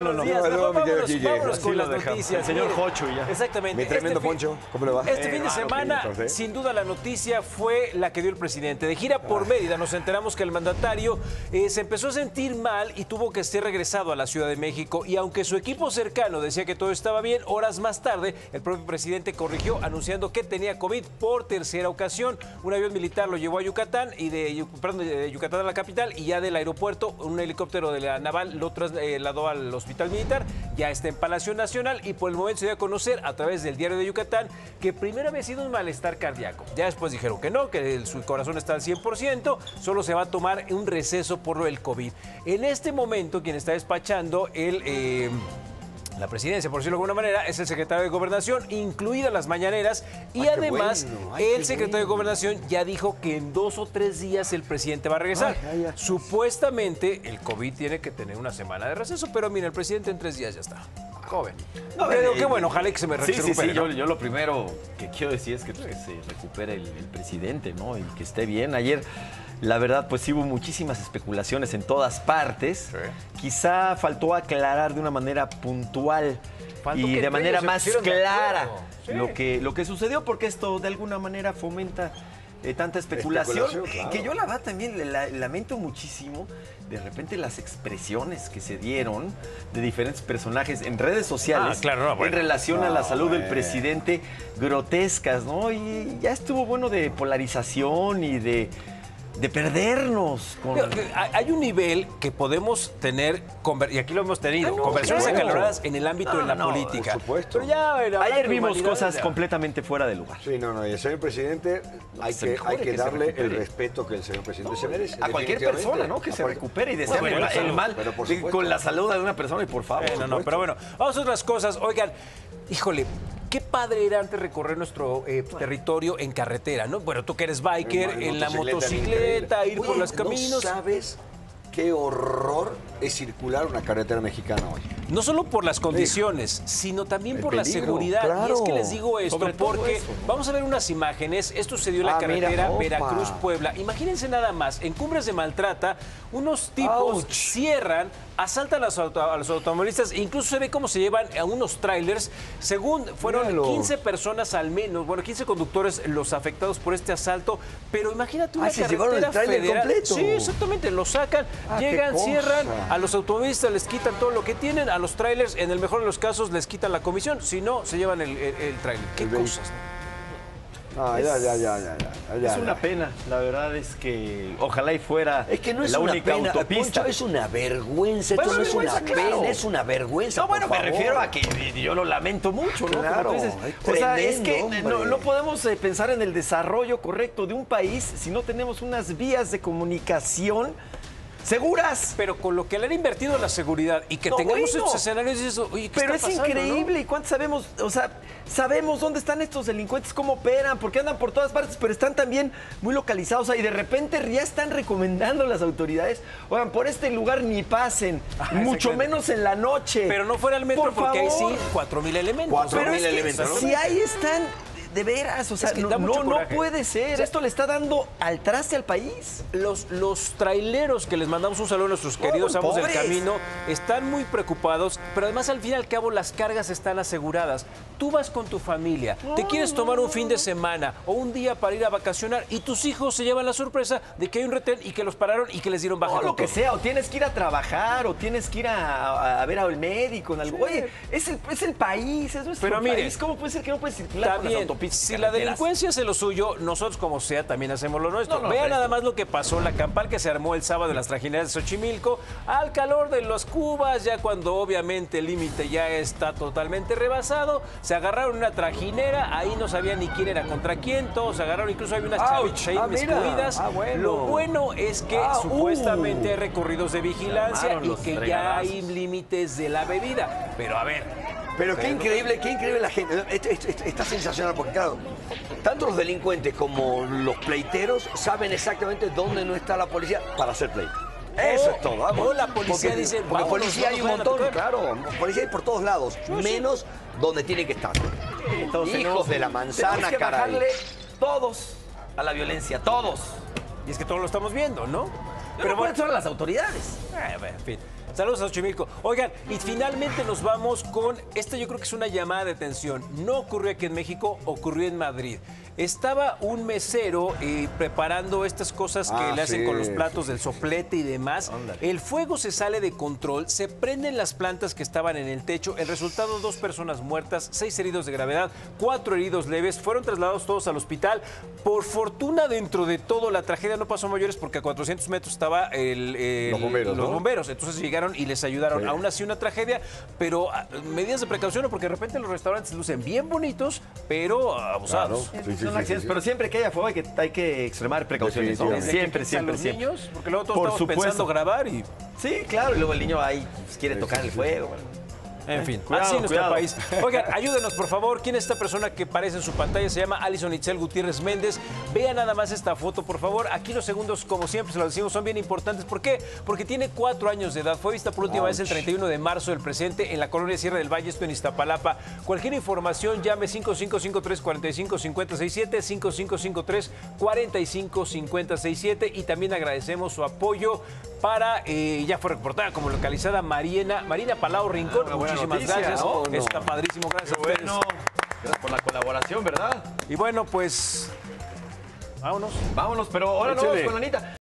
No. días, No, mejor vámonos, vámonos con las noticias. Señor Jocho, ya. Exactamente. Mi tremendo fin- Poncho, ¿cómo le va? Este Eh, fin de hermano, semana, ¿eh? sin duda, la noticia fue la que dio el presidente. De gira por Ah. Mérida nos enteramos que el mandatario eh, se empezó a sentir mal y tuvo que ser regresado a la Ciudad de México. Y aunque su equipo cercano decía que todo estaba bien, horas más tarde el propio presidente corrigió anunciando que tenía COVID por tercera ocasión. Un avión militar lo llevó a Yucatán y de, perdón, de Yucatán a la capital y ya del aeropuerto un helicóptero de la naval lo trasladó al hospital militar. Ya está en Palacio Nacional y por el momento se dio a conocer a través del diario de Yucatán que primero había sido un malestar cardíaco. Ya después dijeron que no, que el- su corazón está al 100%, solo se va a tomar un receso por del COVID. En este momento, quien está despachando el... eh, la presidencia, por decirlo de alguna manera, es el secretario de Gobernación, incluidas las mañaneras. Y Ay, además, bueno, ay, el secretario de. Gobernación ya dijo que en dos o tres días el presidente va a regresar. Ay. Supuestamente, el COVID tiene que tener una semana de receso, pero mira, el presidente en tres días ya está. Joven. No, Pero eh, qué bueno, ojalá que se me Sí, sí, sí. ¿no? Yo, yo lo primero que quiero decir es que se recupere el, el presidente, ¿no? Y que esté bien. Ayer, la verdad, pues sí hubo muchísimas especulaciones en todas partes. Quizá faltó aclarar de una manera puntual y de manera más clara. Sí. lo, que, lo que sucedió, porque esto de alguna manera fomenta eh, tanta especulación, Especulación, eh, claro. que yo la verdad también la- lamento muchísimo de repente las expresiones que se dieron de diferentes personajes en redes sociales Ah, claro, no, bueno. en relación a la salud del presidente grotescas, ¿no? Y ya estuvo bueno de polarización y de, de perdernos con... Que hay- un nivel que podemos tener, y aquí lo hemos tenido, Ah, no, conversaciones claro. acaloradas en el ámbito No, de la no, política. por supuesto. Pero ya, bueno, hablando Ayer vimos cosas ya. completamente fuera de lugar. Sí, no, no, y el señor presidente hay Se que, mejore, hay que que se darle el respeto que el señor presidente se merece. A cualquier persona, ¿no? Que se recupere y Bueno, el, mal pero por de- supuesto. con la salud de una persona y por favor. Eh, no, no, pero bueno, vamos a otras cosas. Oigan, híjole, qué padre era antes recorrer nuestro eh, territorio en carretera, ¿no? Bueno, tú que eres biker, En en la motocicleta, ir Oye, por los ¿no caminos. sabes qué horror es circular una carretera mexicana hoy? No solo por las condiciones, sino también El por la seguridad. Y es que les digo esto Sobre porque eso, ¿no? vamos a ver unas imágenes. Esto sucedió en la Ah, carretera. Veracruz-Puebla. Imagínense nada más, en Cumbres de Maltrata, unos tipos Ouch. cierran, asaltan a los, auto- a los automovilistas, e incluso se ve cómo se llevan a unos trailers. Según fueron Míralo. 15 personas al menos, bueno, 15 conductores los afectados por este asalto. Pero imagínate una Ah, se carretera llevaron el tráiler federal. completo. Sí, exactamente, lo sacan, Ah, llegan, cierran, a los automovilistas les quitan todo lo que tienen, a los trailers, en el mejor de los casos, les quitan la comisión, si no, se llevan el, el, el trailer. ¿Qué El cosas? Ah, ya, ya, ya, ya, ya, ya, Es una ya. pena, la verdad es que ojalá y fuera Es que no es la una única pena, autopista. Poncho, es una vergüenza, esto no es una pena, es una vergüenza. No, bueno, por me refiero a que yo lo lamento mucho, ¿no? Claro, tú dices. es o sea, es que no podemos eh, pensar en el desarrollo correcto de un país si no tenemos unas vías de comunicación seguras. Pero con lo que le han invertido en la seguridad y que No, tengamos bueno. estos escenarios, dices, oye, ¿qué Pero está es pasando, increíble y cuánto sabemos, o sea, sabemos dónde están estos delincuentes, cómo operan, porque andan por todas partes, pero están también muy localizados. o sea, y de repente ya están recomendando las autoridades, oigan, por este lugar ni pasen, Ah, mucho menos en la noche. Pero no fuera el metro Por porque ahí sí, favor. 4.000 elementos. Cuatro Pero mil es que elementos, ¿no? si ahí están, de veras, o sea, Es que no, no, puede ser. O sea, Esto le está dando al traste al país. Los, los traileros que les mandamos un saludo a nuestros queridos amos del camino están muy preocupados, pero además al fin y al cabo las cargas están aseguradas. Tú vas con tu familia, te quieres tomar un fin de semana o un día para ir a vacacionar y tus hijos se llevan la sorpresa de que hay un retén y que los pararon y que les dieron baja. O lo que sea, o tienes que ir a trabajar, o tienes que ir a, a ver al médico en algo. Oye, es el, es el país, es nuestro Pero mire, país. ¿Cómo puede ser que no puedes circular por las si la delincuencia hace lo suyo, nosotros como sea también hacemos lo nuestro. No, no, Vean nada más lo que pasó, la campal que se armó el sábado en las trajineras de Xochimilco, al calor de las cubas, ya cuando obviamente el límite ya está totalmente rebasado, se agarraron una trajinera, ahí no sabían ni quién era contra quién, todos se agarraron, incluso hay unas chavitas ahí Ah. Ah, bueno. Lo bueno es que Ah, uh. supuestamente hay recorridos de vigilancia y que ya hay límites de la bebida. Pero a ver, Pero qué increíble, qué increíble la gente. Esto- esto- esto Está sensacional porque, claro, tanto los delincuentes como los pleiteros saben exactamente dónde no está la policía para hacer pleito. Eso O- es todo, vamos. o la policía dice, porque policía no hay un montón, claro. Policía hay por todos lados, menos donde tienen que estar. Entonces, Hijos de la manzana, tenemos que caray. bajarle todos a la violencia, todos. y es que todos lo estamos viendo, ¿no? Pero bueno, son las autoridades. Eh, bueno, en fin. Saludos a Xochimilco. Oigan, y finalmente nos vamos con, esta yo creo que es una llamada de atención. No ocurrió aquí en México, ocurrió en Madrid. Estaba un mesero eh, preparando estas cosas que Ah, le hacen sí, con los platos sí, del soplete y demás. El fuego se sale de control, se prenden las plantas que estaban en el techo. El resultado, dos personas muertas, seis heridos de gravedad, cuatro heridos leves. Fueron trasladados todos al hospital. Por fortuna, dentro de todo, la tragedia no pasó mayores porque a 400 metros estaba el, el- Los bomberos, los ¿no? bomberos. Entonces llegaron y les ayudaron. Sí. Aún así una tragedia, pero ah, medidas de precaución, porque de repente los restaurantes lucen bien bonitos, pero abusados. Claro. Sí, sí, Son sí, accidentes, sí. pero siempre que haya fuego hay que, hay que extremar precauciones. Siempre, siempre, los siempre. niños, porque luego todos Por estamos supuesto. pensando grabar y... Sí, claro, y luego el niño ahí pues, quiere tocar el fuego. bueno. En fin, Cuidado, así nuestro país. Oigan, ayúdenos, por favor. ¿Quién es esta persona que aparece en su pantalla? Se llama Alison Itzel Gutiérrez Méndez. Vean nada más esta foto, por favor. Aquí los segundos, como siempre se lo decimos, son bien importantes. ¿Por qué? Porque tiene cuatro años de edad. Fue vista por última vez el 31 de marzo del presente en la colonia Sierra del Valle, esto en Iztapalapa. Cualquier información, llame 5553-4557, 5553-4557 y también agradecemos su apoyo para, eh, ya fue reportada como localizada Mariana, Marina Palau Rincón. Ah, Muchísimas noticia, gracias. ¿no? Eso está padrísimo. Gracias a ustedes. Bueno, gracias por la colaboración, ¿verdad? Y bueno, pues vámonos. Vámonos, pero ahora no con Anita.